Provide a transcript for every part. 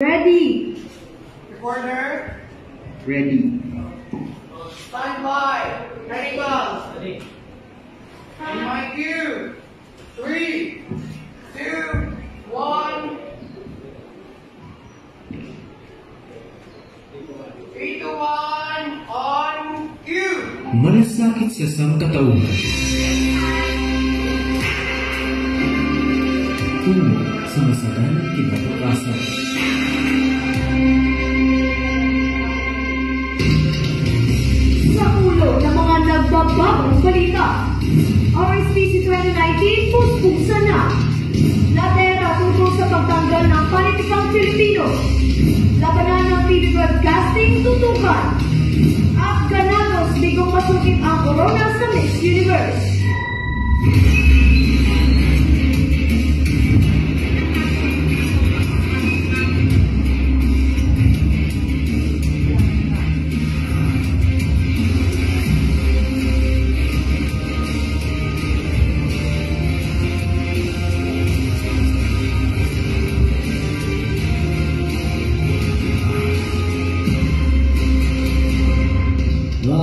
Ready. Recorder, Ready. stand by. Ready, go. Ready. In my cue. Three, two, one. Three, two, one. On cue. Malasakit sa sangkatauhan. Tungo sa masaganang kinabukasan. Broadcasting tutukan. At ganados bigong masukit ang corona sa Miss Universe.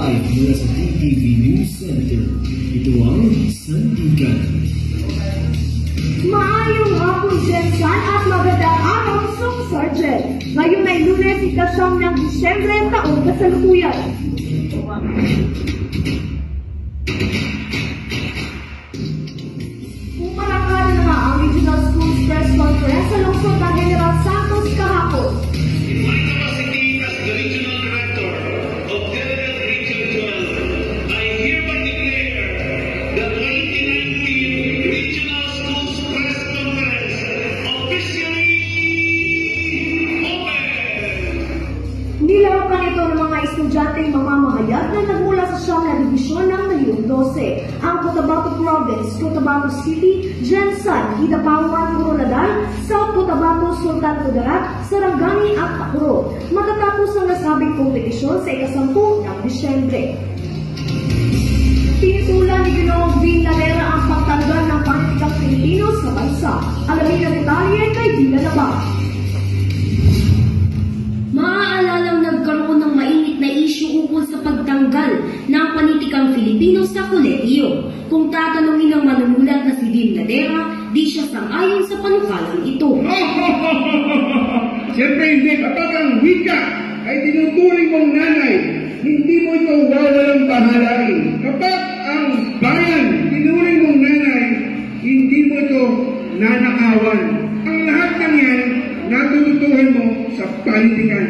Live mula sa DTV News Center. Ito ang Sandigan. Maayong hapon, Jensan, at magandang araw, Song Sergeant. Ngayon ay lunes, ikasyam ng Disyembre, taong kasalukuyan. 2012, ang Cotabato Province, Cotabato City, Jensan, Hidapawan, Muraladay, sa Cotabato, Sultan Kudarat, Sarangani at Pakuro, matatapos ang nasabing kompetisyon sa ikasampu ng Disyembre. Pinutulan ni Ginoong Vin Lalera ang pagtanggal ng politikang Pilipino sa bansa. Alamin ang detalye kay Dina Labas. Kolehiyo. Kung tatanungin ng manumulat na si Vin Ladera, di siya sang-ayon sa panukalang ito. Siyempre hindi, kapag ang wika ay tinuturing mong nanay, hindi mo ito wawalang pahalain. Kapag ang bayan tinuring mong nanay, hindi mo ito nanakawan. Ang lahat ng yan, natututuhan mo sa politikan.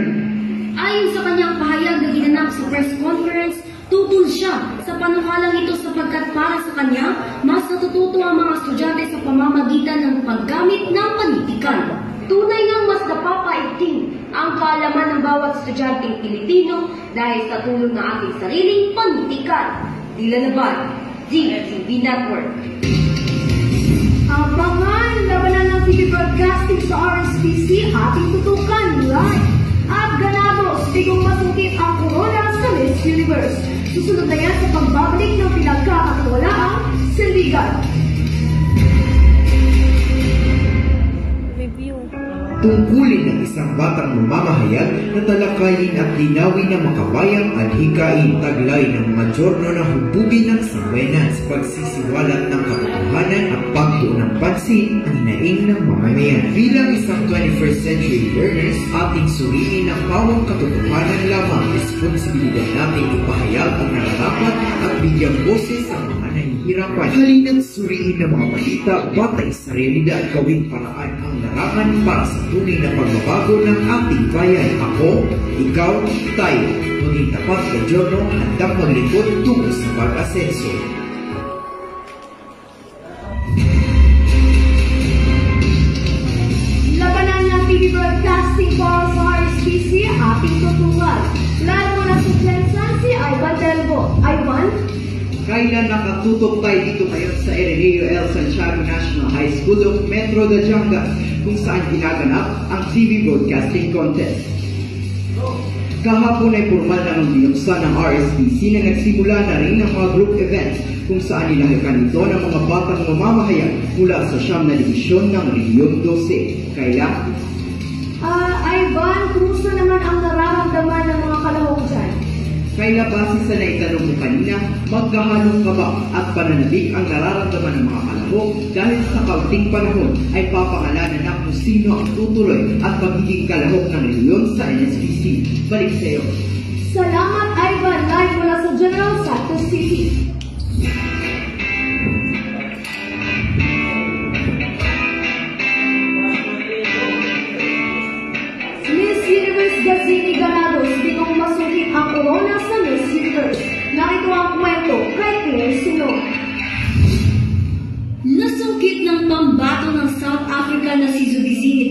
Ayon sa kanyang pahayag na ginanap sa press conference, tutol siya sa panukalang ito sapagkat para sa kanya, mas natututo ang mga estudyante sa pamamagitan ng paggamit ng panitikan. Tunay ngang mas napapaigting ang kaalaman ng bawat estudyanteng Pilipino dahil sa tulong ng ating sariling panitikan. Dila Laban, GMTV Network. Abangan labanan ng TV Broadcasting sa RSPC ating tutukan live. At ganados, bigong masungkit ang Miss Universe. Susunod na yan sa pagbabalik ng pinagkakatiwalaang Sindigan. Tungkulin ng isang batang mamamahayag na talakayin at linawin ng makabayang adhikain taglay ng mga jorno na hubugin ng sambayanan sa pagsisiwalat ng katotohanan at pagtuon ng pansin ang hinaing ng mamamayan. Bilang isang 21st century learners, ating suriin ang pawang katotohanan lamang responsibilidad natin ipahayag ang nararapat at bigyang boses ang mga nahihirapan. Halina't suriin ng mga balita batay sa realidad gawing paraan ang larangan para sa tunay na pagbabago ng ating bayan. Ako, ikaw, tayo. Maging tapat ka, Jorno, handang maglingkod tungo sa pag-asenso. Kailan nakatutok tayo dito ngayon sa Areneo El Santiago National High School of Metro de Janga kung saan ginaganap ang TV Broadcasting Contest. Kahapon ay formal na ang binuksan ng RSPC na nagsimula na rin ang mga group events kung saan nilahakan ito ng mga batang mamamahayag mula sa siyam na divisyon ng Region 12. Kaya, Ah, Kumusta naman ang nararamdaman ng mga kalahok dyan? Kaya base sa naitanong mo kanina, magkahalong kaba at pananabik ang nararamdaman ng mga kalahok dahil sa kaunting panahon ay papangalanan na kung sino ang tutuloy at magiging kalahok ng rehiyon sa NSPC. Balik sa iyo. Salamat Ivan live mula sa General Santos City. Gazini Ganados binong masungkit ang corona sa Miss Universe. Narito ang kwento kay Claire Sinor. Nasungkit ng pambato ng South Africa na si Zubizini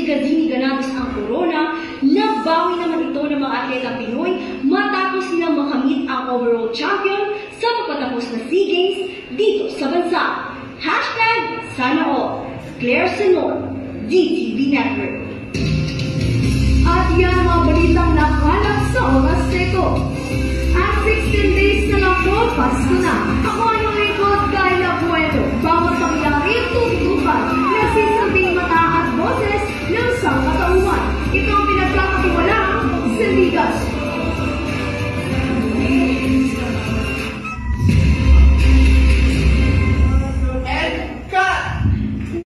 gadi ni Ganabis ang corona, nagbawi naman ito ng mga atleta Pinoy matapos silang makamit ang overall champion sa pagkatapos na SEA Games dito sa bansa. Hashtag sana all. Claire Sinon, DTV Network. At yan ang mga balitang nakalap sa oras na ito. At 16 days na lang po, Pasko